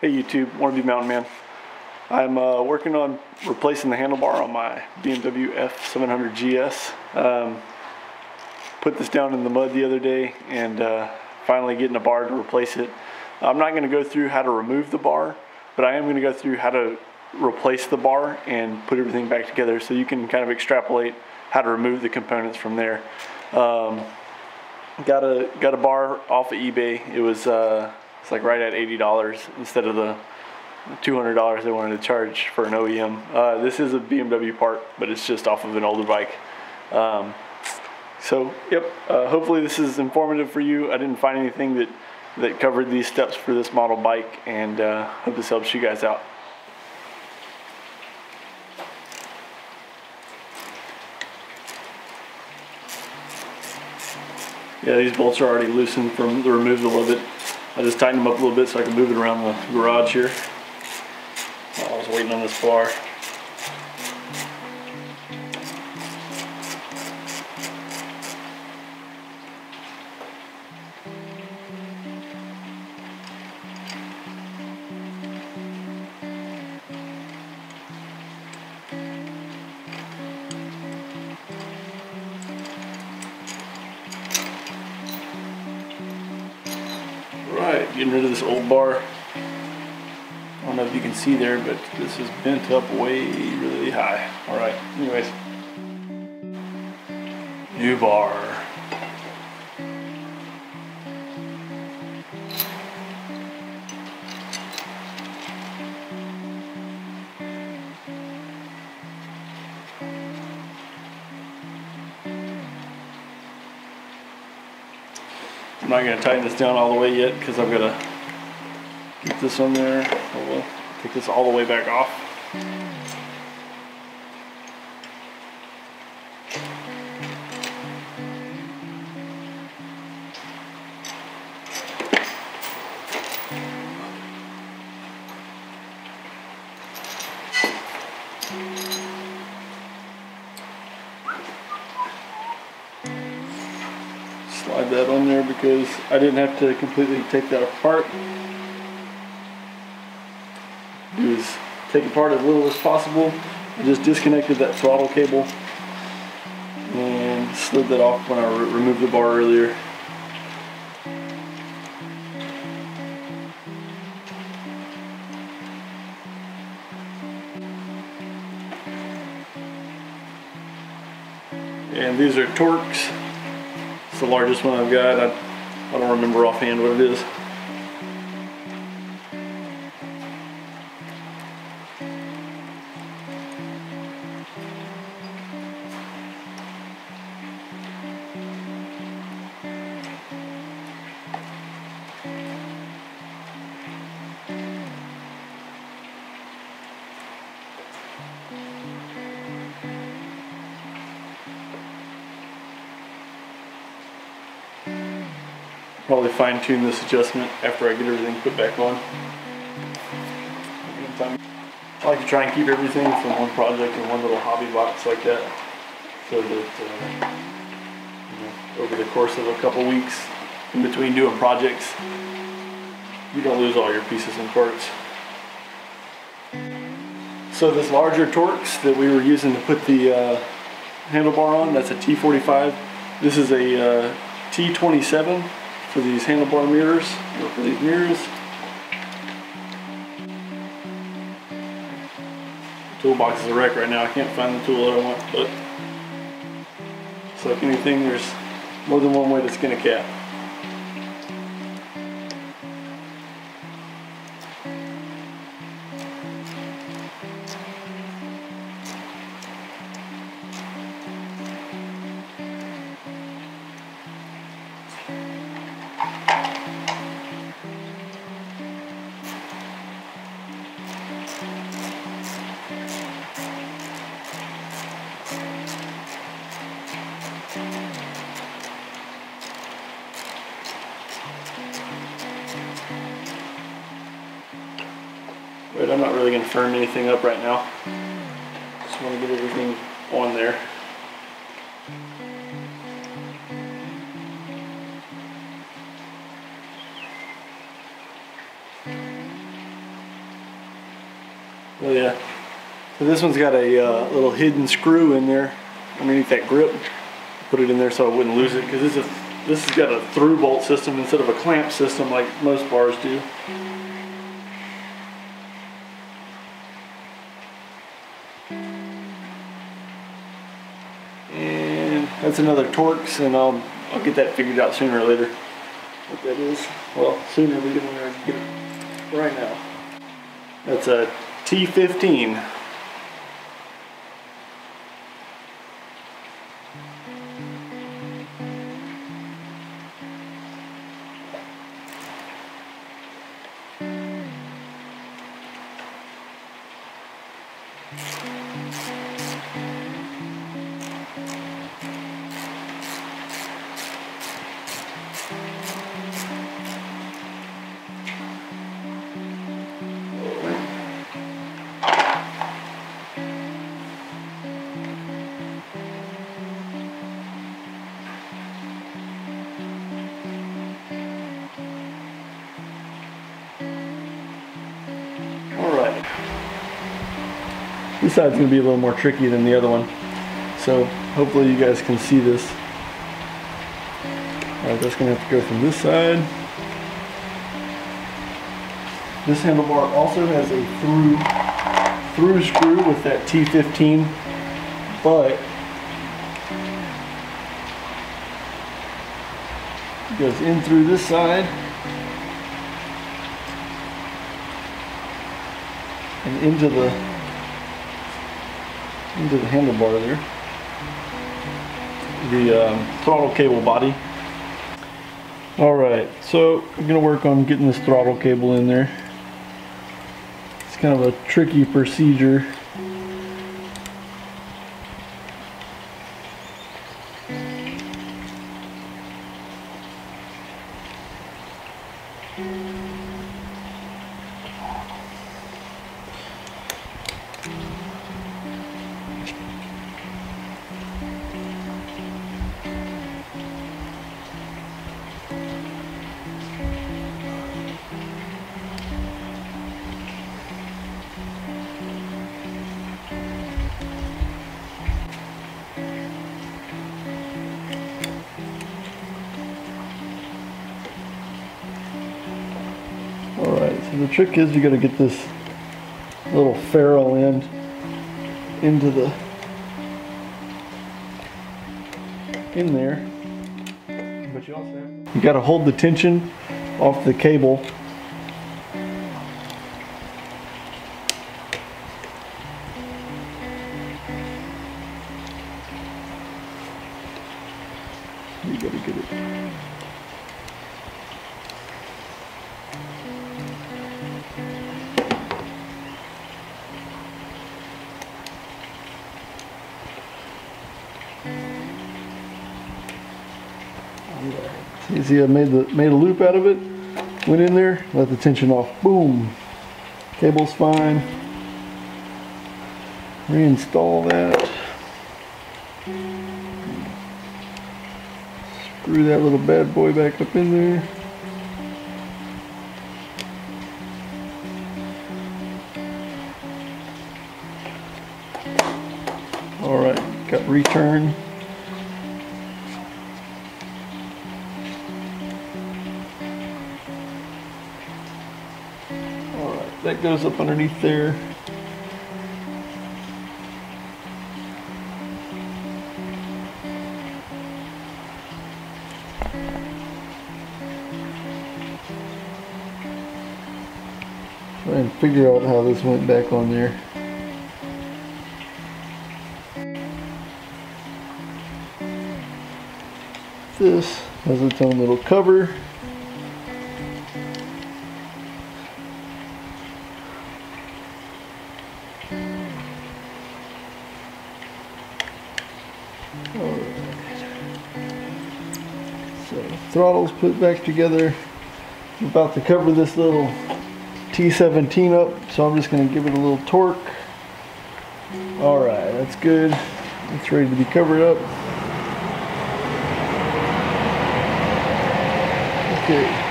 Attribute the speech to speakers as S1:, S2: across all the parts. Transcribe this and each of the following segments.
S1: Hey YouTube, Wannabe Mountain Man. I'm uh, working on replacing the handlebar on my BMW F700 GS. Um, put this down in the mud the other day and uh, finally getting a bar to replace it. I'm not going to go through how to remove the bar, but I am going to go through how to replace the bar and put everything back together so you can kind of extrapolate how to remove the components from there. Um, got a got a bar off of eBay. It was uh, it's like right at eighty dollars instead of the two hundred dollars they wanted to charge for an OEM. Uh, this is a BMW part, but it's just off of an older bike. Um, so yep, uh, hopefully this is informative for you. I didn't find anything that that covered these steps for this model bike, and uh, hope this helps you guys out. Yeah, these bolts are already loosened from the removal of it. I just tightened them up a little bit so I can move it around the garage here. I was waiting on this bar. Getting rid of this old bar. I don't know if you can see there, but this is bent up way really high. All right, anyways. New bar. I'm not going to tighten this down all the way yet because I've got to get this on there. I will take this all the way back off. That on there because I didn't have to completely take that apart. Do is take apart as little as possible. I just disconnected that throttle cable and slid that off when I re removed the bar earlier. And these are Torx the largest one I've got. I, I don't remember offhand what it is. Fine tune this adjustment after I get everything put back on. I like to try and keep everything from one project in one little hobby box like that so that uh, you know, over the course of a couple weeks in between doing projects you don't lose all your pieces and parts. So this larger Torx that we were using to put the uh, handlebar on, that's a T45. This is a uh, T27 for these handlebar mirrors, or for these mirrors. Toolbox is a wreck right now. I can't find the tool that I want, but it's like anything, there's more than one way to skin a cat. Really going to firm anything up right now. Just want to get everything on there. Oh yeah. So this one's got a uh, little hidden screw in there underneath that grip. Put it in there so I wouldn't lose it because this is this has got a through bolt system instead of a clamp system like most bars do. That's another Torx, and I'll I'll get that figured out sooner or later. What that is? Well, sooner we can get it right now. That's a T15. This side's gonna be a little more tricky than the other one. So hopefully you guys can see this. All right, that's gonna have to go from this side. This handlebar also has a through through screw with that T15, but it goes in through this side and into the into the handlebar there. The um, throttle cable body. All right, so I'm gonna work on getting this throttle cable in there. It's kind of a tricky procedure. So the trick is you got to get this little ferrule end into the in there. But you also have you got to hold the tension off the cable you got to get it You see I made the made a loop out of it, went in there, let the tension off, boom. Cable's fine. Reinstall that. Screw that little bad boy back up in there. All right, got return. Goes up underneath there. Try and figure out how this went back on there. This has its own little cover. Throttle's put back together. I'm about to cover this little T17 up, so I'm just going to give it a little torque. Alright, that's good. It's ready to be covered up. Okay.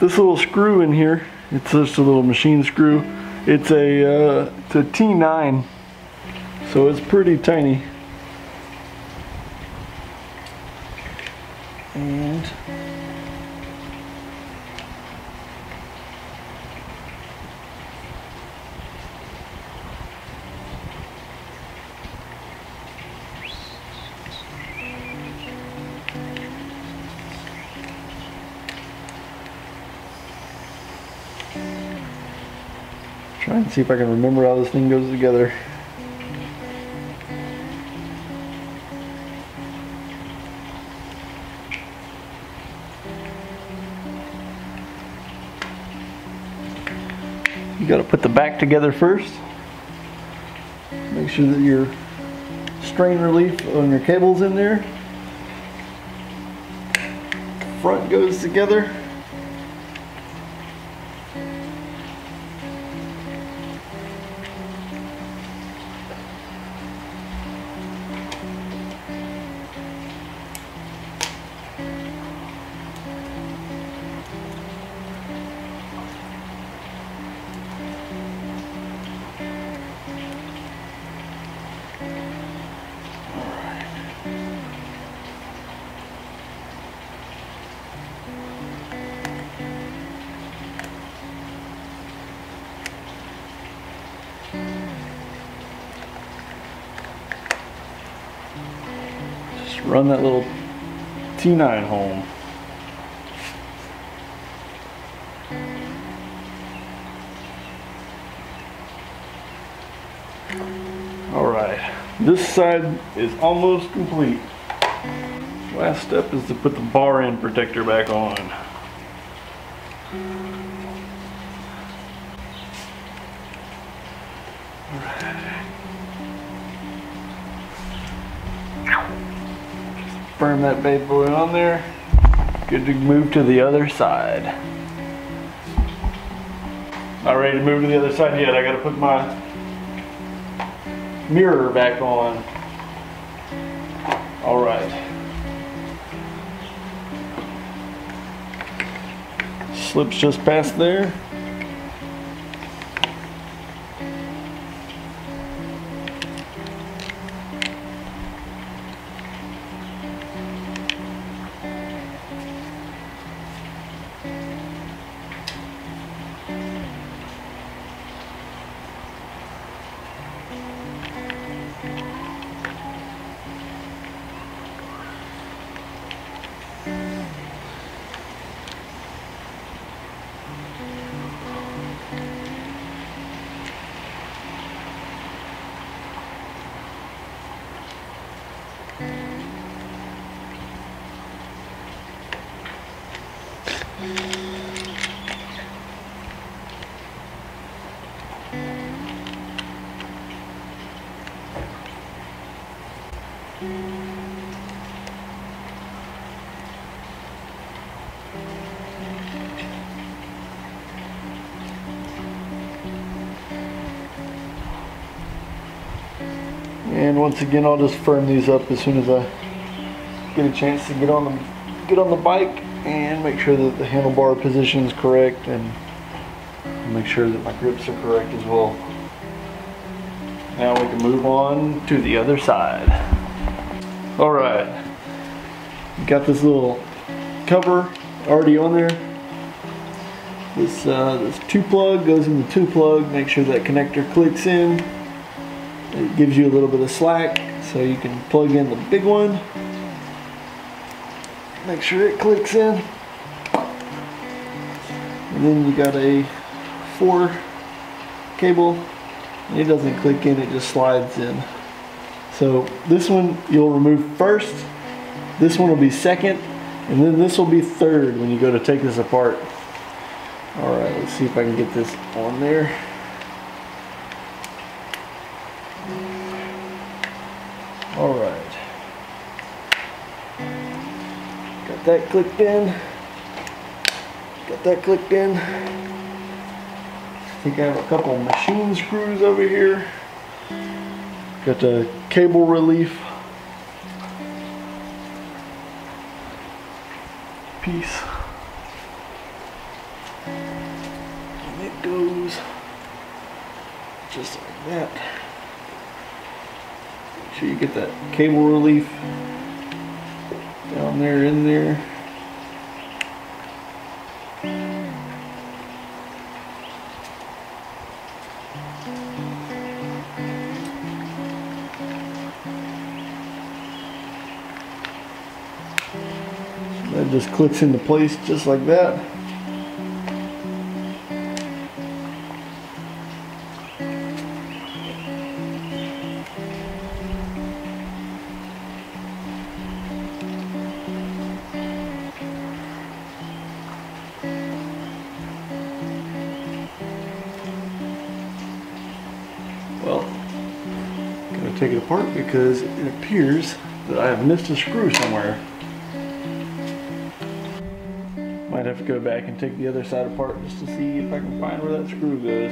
S1: This little screw in here It's just a little machine screw. It's a uh, it's a T9, so it's pretty tiny. And Try and see if I can remember how this thing goes together. You got to put the back together first. Make sure that your strain relief on your cable's in there. Front goes together. Run that little T9 home. All right, this side is almost complete. Last step is to put the bar end protector back on. Firm that bad boy on there. Good to move to the other side. Not ready to move to the other side yet. I gotta put my mirror back on. All right. Slips just past there. And once again, I'll just firm these up as soon as I get a chance to get on the get on the bike and make sure that the handlebar position is correct and make sure that my grips are correct as well. Now we can move on to the other side. All right, got this little cover already on there. This, uh, this two plug goes in the two plug. Make sure that connector clicks in. It gives you a little bit of slack so you can plug in the big one. Make sure it clicks in. And then you got a four cable. It doesn't click in, it just slides in. So this one you'll remove first. This one will be second. And then this will be third when you go to take this apart. All right, let's see if I can get this on there. All right. That clicked in. Got that clicked in. I think I have a couple machine screws over here. Got the cable relief piece. And it goes just like that. Make sure you get that cable relief down there in there. That just clicks into place just like that. Apart because it appears that I have missed a screw somewhere. Might have to go back and take the other side apart just to see if I can find where that screw goes.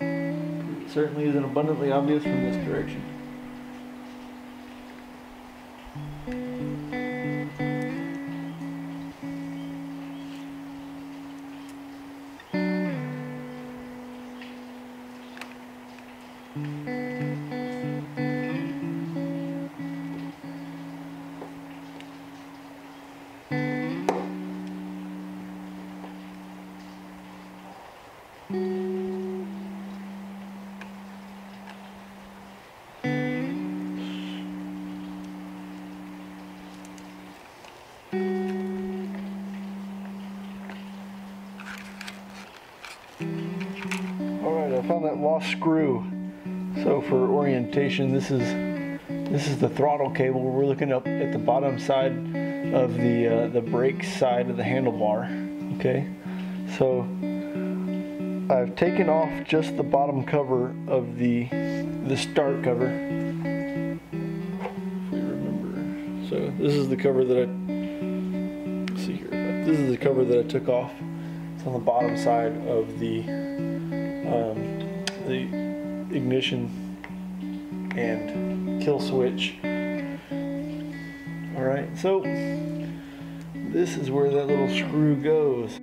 S1: It certainly isn't abundantly obvious from this direction. Found that lost screw. So for orientation, this is this is the throttle cable. We're looking up at the bottom side of the uh, the brake side of the handlebar. Okay, so I've taken off just the bottom cover of the the start cover. If we remember, so this is the cover that I see here. This is the cover that I took off. It's on the bottom side of the um, the ignition and kill switch. All right, so this is where that little screw goes.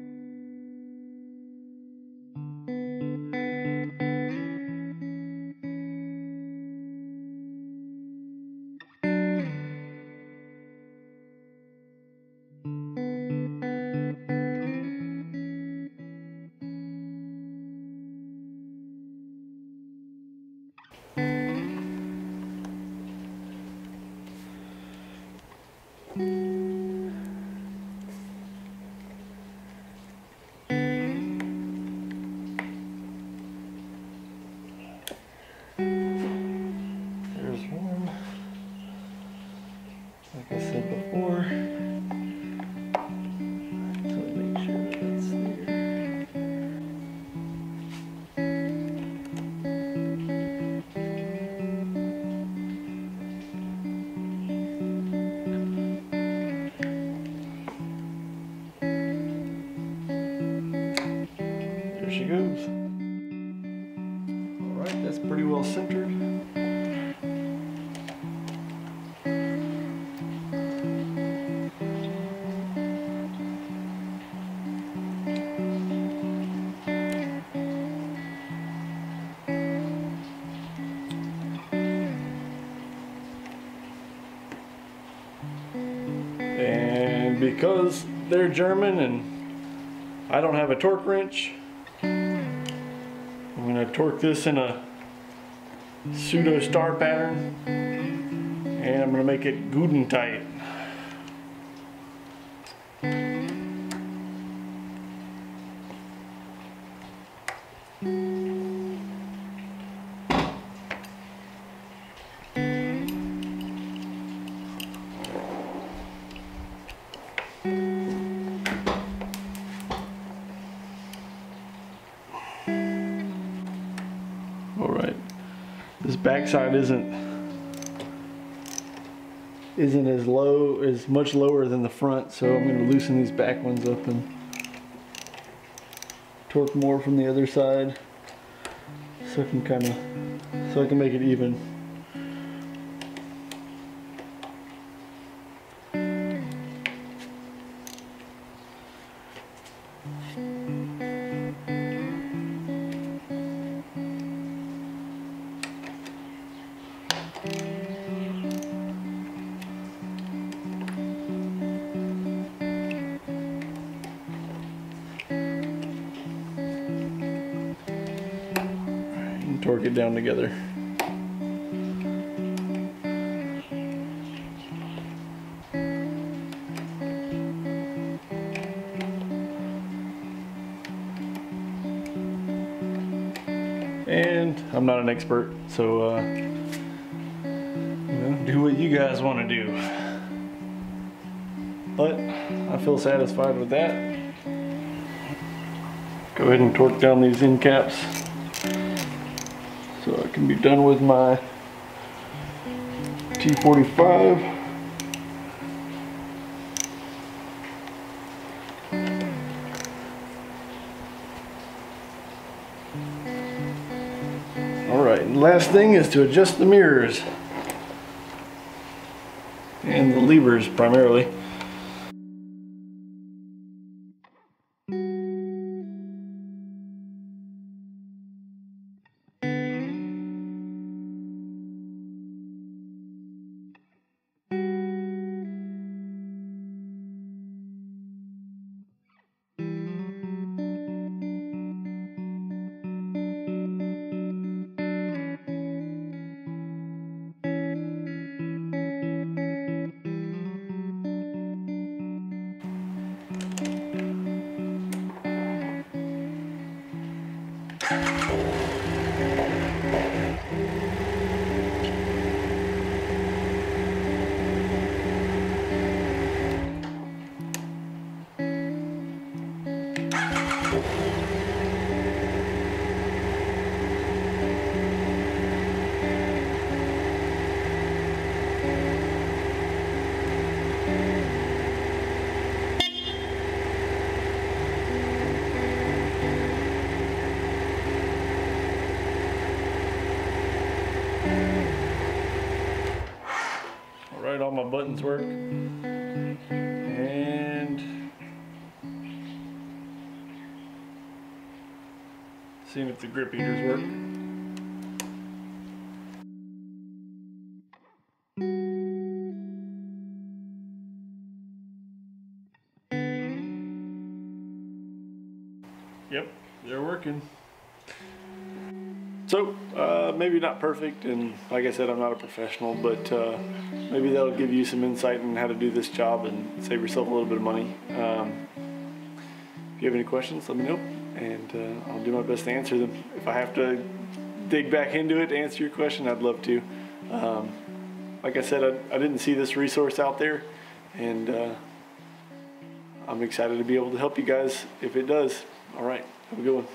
S1: And because they're German and I don't have a torque wrench, I'm gonna torque this in a pseudo star pattern and I'm gonna make it Guden tight. Backside isn't isn't as low, as much lower than the front, so I'm going to loosen these back ones up and torque more from the other side, so I can kind of, so I can make it even. Together. And I'm not an expert, so uh, you know, do what you guys want to do. But I feel satisfied with that. Go ahead and torque down these end caps can be done with my T45. All right, last thing is to adjust the mirrors and the levers primarily. Buttons work. And seeing if the grip heaters work. Yep, they're working. So, uh, maybe not perfect, and like I said, I'm not a professional, but uh, maybe that'll give you some insight on how to do this job and save yourself a little bit of money. Um, if you have any questions, let me know, and uh, I'll do my best to answer them. If I have to dig back into it to answer your question, I'd love to. Um, like I said, I, I, didn't see this resource out there, and uh, I'm excited to be able to help you guys if it does. All right, have a good one.